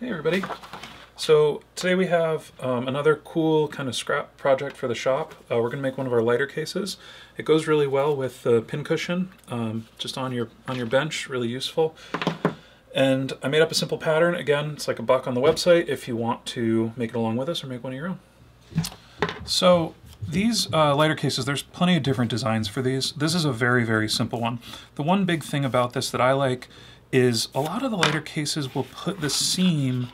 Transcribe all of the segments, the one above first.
Hey everybody. So today we have um, another cool kind of scrap project for the shop. Uh, we're going to make one of our lighter cases. It goes really well with the pincushion, um, just on your on your bench, really useful. And I made up a simple pattern. Again, it's like a buck on the website if you want to make it along with us or make one of your own. So these uh, lighter cases, there's plenty of different designs for these. This is a very, very simple one. The one big thing about this that I like is a lot of the lighter cases will put the seam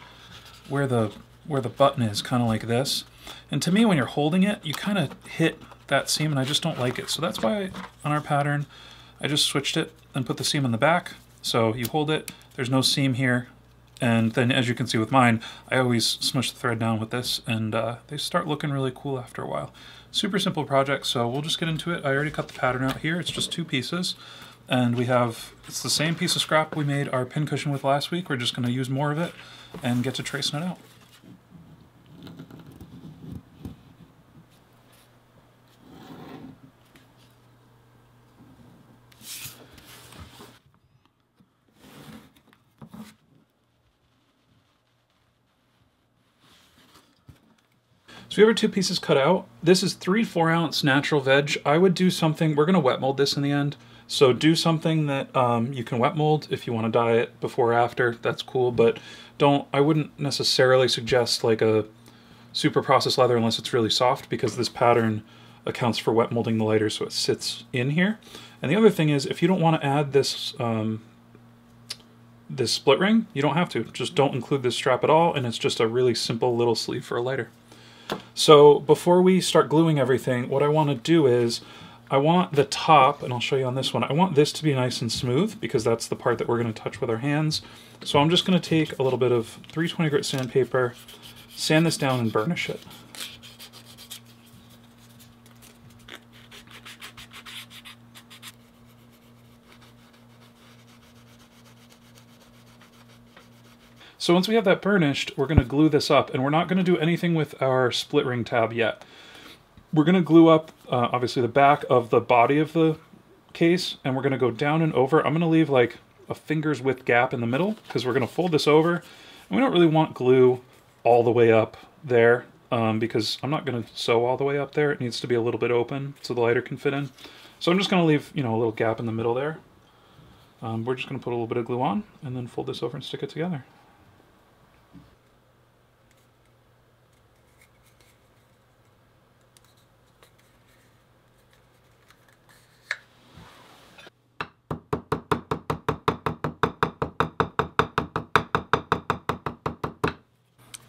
where the where the button is, kind of like this. And to me, when you're holding it, you kind of hit that seam, and I just don't like it. So that's why on our pattern, I just switched it and put the seam in the back. So you hold it, there's no seam here, and then as you can see with mine, I always smush the thread down with this, and uh, they start looking really cool after a while. Super simple project, so we'll just get into it. I already cut the pattern out here. It's just two pieces. And we have, it's the same piece of scrap we made our pincushion with last week. We're just going to use more of it and get to tracing it out. So we have our two pieces cut out. This is three four ounce natural veg. I would do something, we're gonna wet mold this in the end. So do something that um, you can wet mold if you wanna dye it before or after, that's cool, but don't, I wouldn't necessarily suggest like a super processed leather unless it's really soft because this pattern accounts for wet molding the lighter so it sits in here. And the other thing is if you don't wanna add this um, this split ring, you don't have to. Just don't include this strap at all, and it's just a really simple little sleeve for a lighter. So before we start gluing everything, what I want to do is I want the top, and I'll show you on this one, I want this to be nice and smooth because that's the part that we're going to touch with our hands. So I'm just going to take a little bit of 320 grit sandpaper, sand this down and burnish it. So once we have that burnished, we're going to glue this up, and we're not going to do anything with our split ring tab yet. We're going to glue up, uh, obviously, the back of the body of the case, and we're going to go down and over. I'm going to leave like a finger's width gap in the middle, because we're going to fold this over, and we don't really want glue all the way up there, um, because I'm not going to sew all the way up there. It needs to be a little bit open so the lighter can fit in. So I'm just going to leave, you know, a little gap in the middle there. Um, we're just going to put a little bit of glue on, and then fold this over and stick it together.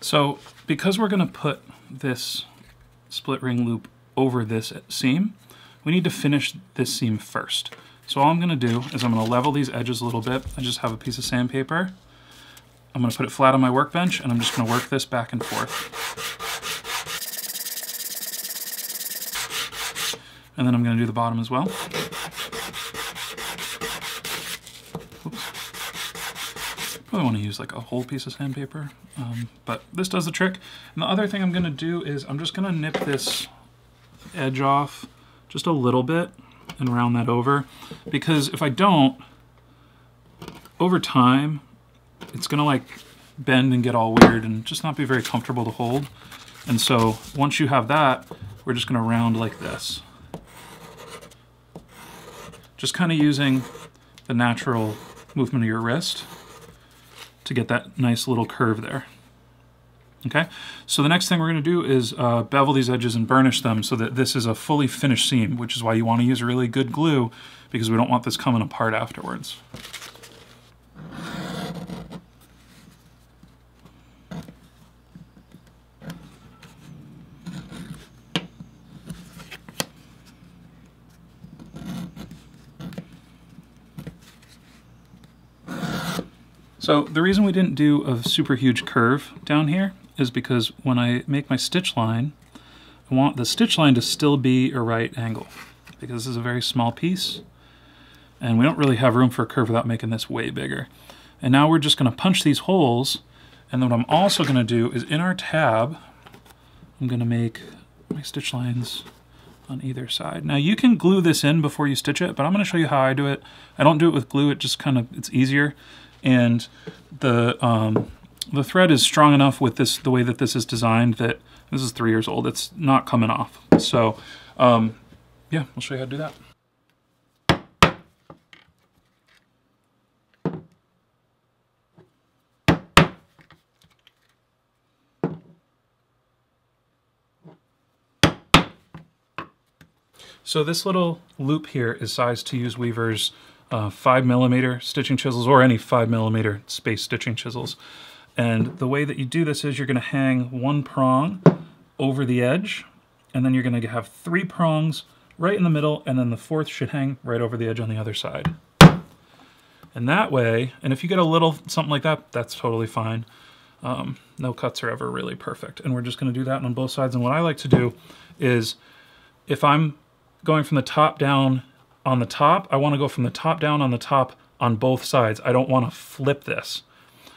So because we're going to put this split ring loop over this seam, we need to finish this seam first. So all I'm going to do is I'm going to level these edges a little bit. I just have a piece of sandpaper. I'm going to put it flat on my workbench and I'm just going to work this back and forth. And then I'm going to do the bottom as well. Probably want to use like a whole piece of sandpaper, um, but this does the trick. And the other thing I'm going to do is I'm just going to nip this edge off just a little bit and round that over because if I don't, over time, it's going to like bend and get all weird and just not be very comfortable to hold. And so once you have that, we're just going to round like this. Just kind of using the natural movement of your wrist to get that nice little curve there. Okay, so the next thing we're going to do is uh, bevel these edges and burnish them so that this is a fully finished seam, which is why you want to use really good glue because we don't want this coming apart afterwards. So the reason we didn't do a super huge curve down here is because when I make my stitch line, I want the stitch line to still be a right angle because this is a very small piece and we don't really have room for a curve without making this way bigger. And now we're just going to punch these holes and then what I'm also going to do is in our tab, I'm going to make my stitch lines on either side. Now you can glue this in before you stitch it, but I'm going to show you how I do it. I don't do it with glue, it just kind of, it's easier and the um, the thread is strong enough with this the way that this is designed that this is three years old. It's not coming off. So um, yeah, we'll show you how to do that. So this little loop here is sized to use Weaver's uh, five millimeter stitching chisels or any five millimeter space stitching chisels. And the way that you do this is you're going to hang one prong over the edge, and then you're going to have three prongs right in the middle, and then the fourth should hang right over the edge on the other side. And that way, and if you get a little something like that, that's totally fine. Um, no cuts are ever really perfect. And we're just going to do that on both sides. And what I like to do is if I'm going from the top down on the top, I want to go from the top down on the top on both sides. I don't want to flip this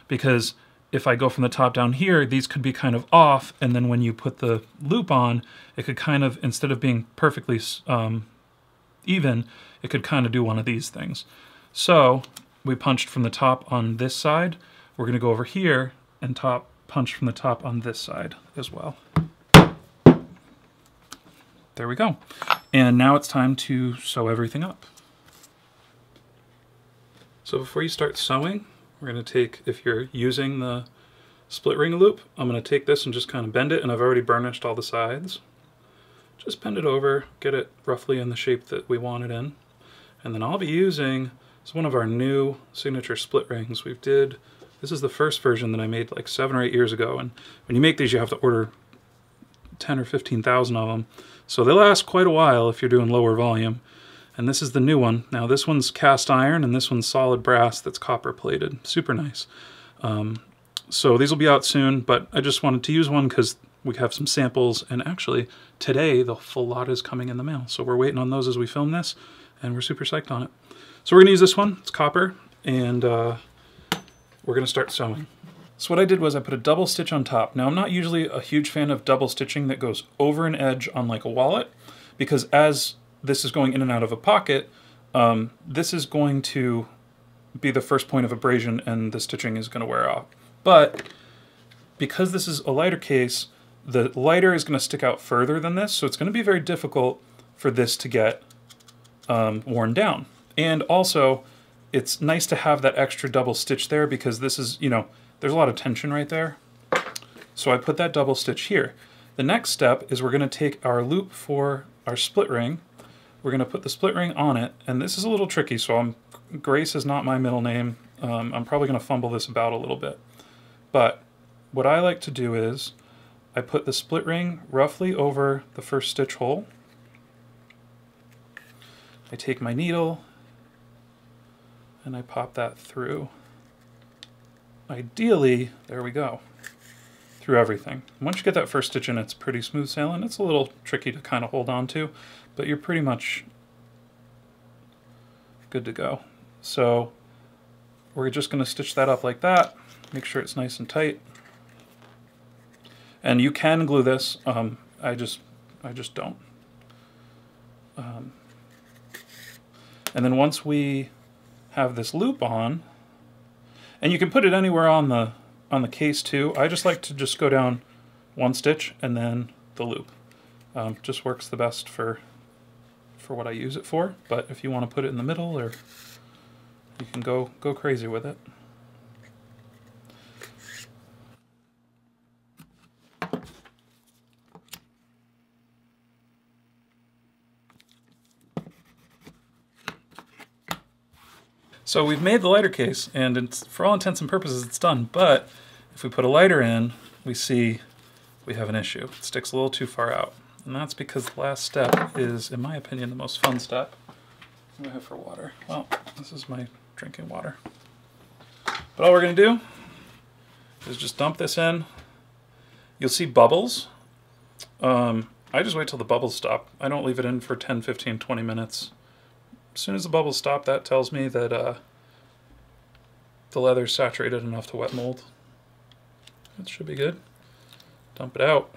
because if I go from the top down here, these could be kind of off, and then when you put the loop on, it could kind of, instead of being perfectly um, even, it could kind of do one of these things. So we punched from the top on this side. We're going to go over here and top punch from the top on this side as well. There we go. And now it's time to sew everything up. So before you start sewing, we're going to take, if you're using the split ring loop, I'm going to take this and just kind of bend it, and I've already burnished all the sides. Just bend it over, get it roughly in the shape that we want it in. And then I'll be using, it's one of our new signature split rings. We did, this is the first version that I made like seven or eight years ago, and when you make these you have to order 10 or 15,000 of them. So they last quite a while if you're doing lower volume and this is the new one. Now this one's cast iron and this one's solid brass that's copper plated. Super nice. Um, so these will be out soon, but I just wanted to use one because we have some samples and actually today the full lot is coming in the mail. So we're waiting on those as we film this and we're super psyched on it. So we're gonna use this one, it's copper, and uh, we're gonna start sewing. So what I did was I put a double stitch on top. Now I'm not usually a huge fan of double stitching that goes over an edge on like a wallet because as this is going in and out of a pocket, um, this is going to be the first point of abrasion and the stitching is going to wear off. But because this is a lighter case, the lighter is going to stick out further than this, so it's going to be very difficult for this to get um, worn down. And also, it's nice to have that extra double stitch there because this is, you know, there's a lot of tension right there. So I put that double stitch here. The next step is we're going to take our loop for our split ring we're going to put the split ring on it, and this is a little tricky, so I'm, Grace is not my middle name. Um, I'm probably going to fumble this about a little bit. But what I like to do is I put the split ring roughly over the first stitch hole. I take my needle and I pop that through. Ideally, there we go, through everything. Once you get that first stitch in, it's pretty smooth sailing. It's a little tricky to kind of hold on to, but you're pretty much good to go. So we're just going to stitch that up like that, make sure it's nice and tight. And you can glue this, um, I just I just don't. Um, and then once we have this loop on, and you can put it anywhere on the on the case too. I just like to just go down one stitch and then the loop. Um, just works the best for for what I use it for, but if you want to put it in the middle or you can go go crazy with it. So we've made the lighter case, and for all intents and purposes it's done, but if we put a lighter in, we see we have an issue. It sticks a little too far out. And that's because the last step is, in my opinion, the most fun step. What do I have for water? Well, this is my drinking water. But all we're going to do is just dump this in. You'll see bubbles. Um, I just wait till the bubbles stop. I don't leave it in for 10, 15, 20 minutes. As soon as the bubbles stop, that tells me that uh, the leather's saturated enough to wet mold. That should be good. Dump it out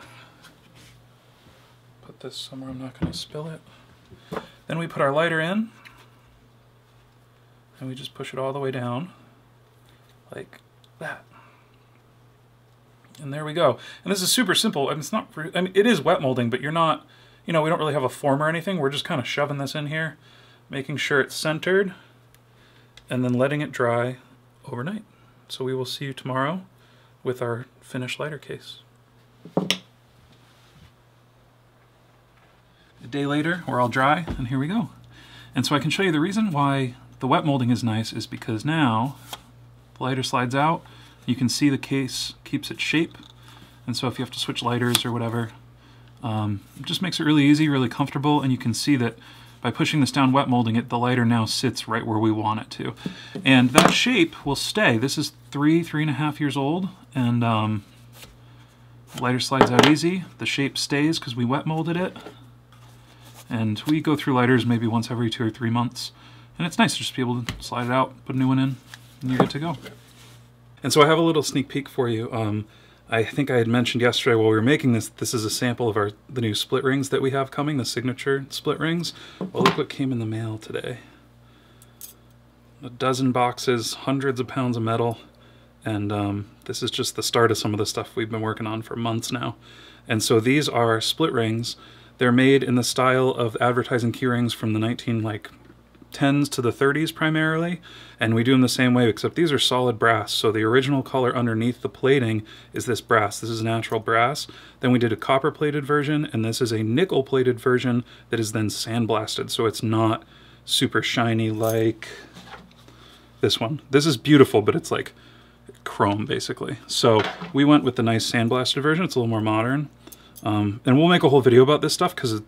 put this somewhere I'm not going to spill it. Then we put our lighter in and we just push it all the way down like that. And there we go. And this is super simple. I mean, it's not, I mean, it is wet molding, but you're not, you know, we don't really have a form or anything. We're just kind of shoving this in here, making sure it's centered, and then letting it dry overnight. So we will see you tomorrow with our finished lighter case. A day later, we're all dry, and here we go. And so I can show you the reason why the wet molding is nice is because now the lighter slides out, you can see the case keeps its shape, and so if you have to switch lighters or whatever, um, it just makes it really easy, really comfortable, and you can see that by pushing this down wet molding it, the lighter now sits right where we want it to. And that shape will stay. This is three, three and a half years old, and um, lighter slides out easy. The shape stays because we wet molded it. And we go through lighters maybe once every two or three months. And it's nice to just be able to slide it out, put a new one in, and you're good to go. And so I have a little sneak peek for you. Um, I think I had mentioned yesterday while we were making this, this is a sample of our the new split rings that we have coming, the signature split rings. Well, look what came in the mail today. A dozen boxes, hundreds of pounds of metal, and um, this is just the start of some of the stuff we've been working on for months now. And so these are split rings. They're made in the style of advertising key rings from the 19 like 10s to the 30s primarily, and we do them the same way, except these are solid brass. So the original color underneath the plating is this brass. This is natural brass. Then we did a copper plated version, and this is a nickel plated version that is then sandblasted, so it's not super shiny like this one. This is beautiful, but it's like chrome basically. So we went with the nice sandblasted version. It's a little more modern. Um, and we'll make a whole video about this stuff because it,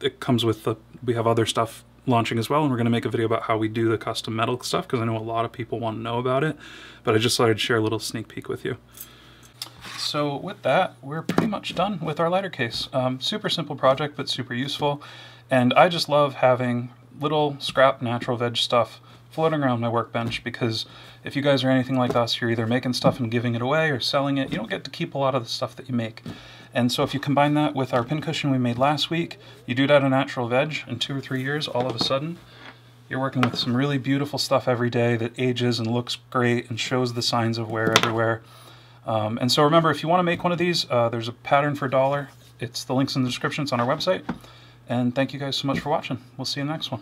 it comes with the, we have other stuff launching as well, and we're going to make a video about how we do the custom metal stuff because I know a lot of people want to know about it. But I just thought I'd share a little sneak peek with you. So with that, we're pretty much done with our lighter case. Um, super simple project, but super useful. And I just love having little scrap natural veg stuff floating around my workbench because if you guys are anything like us, you're either making stuff and giving it away or selling it. You don't get to keep a lot of the stuff that you make. And so if you combine that with our pincushion we made last week, you do that a natural veg in two or three years, all of a sudden, you're working with some really beautiful stuff every day that ages and looks great and shows the signs of wear everywhere. Um, and so remember, if you want to make one of these, uh, there's a pattern for a dollar. It's the links in the description. It's on our website. And thank you guys so much for watching. We'll see you in the next one.